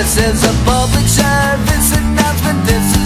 This is a public service announcement. This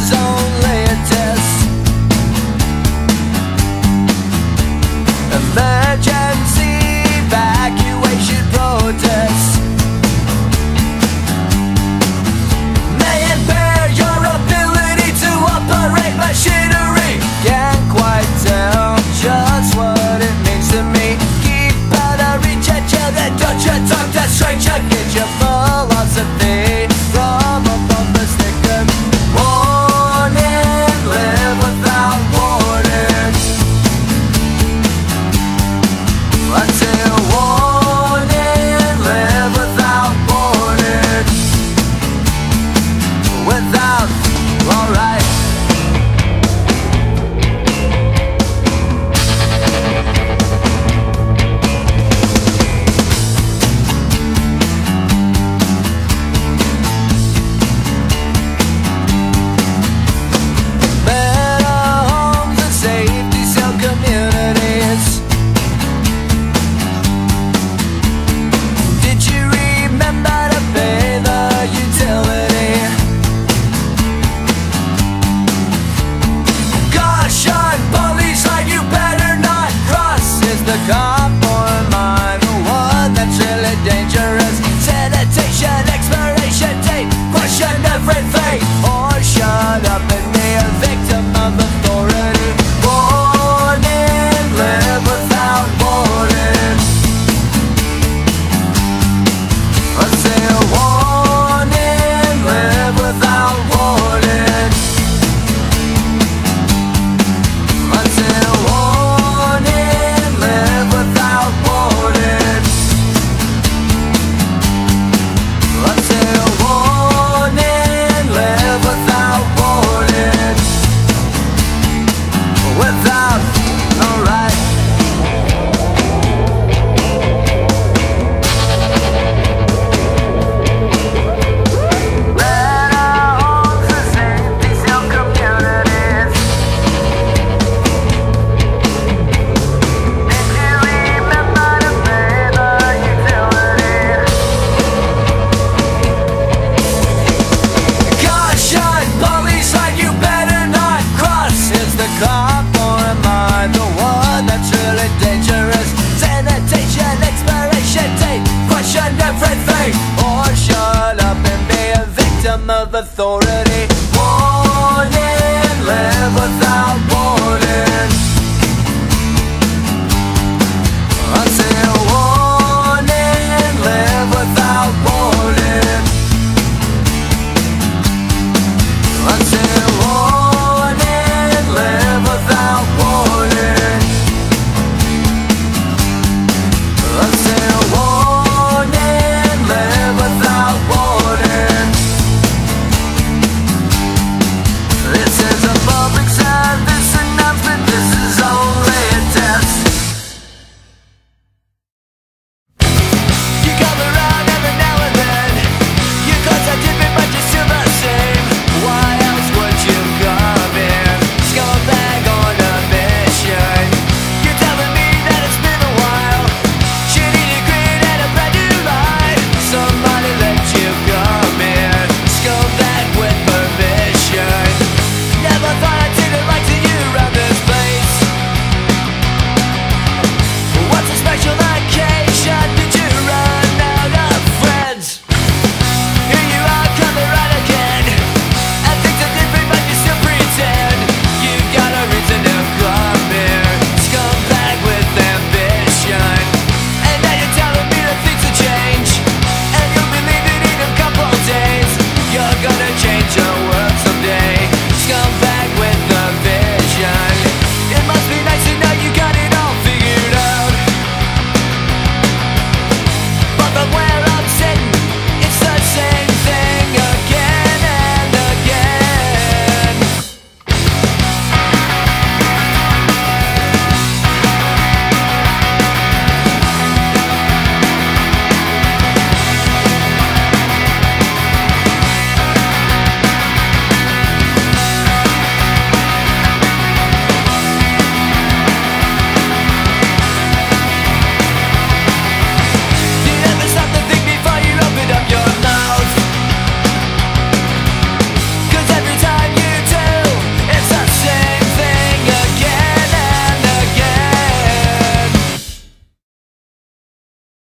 authority.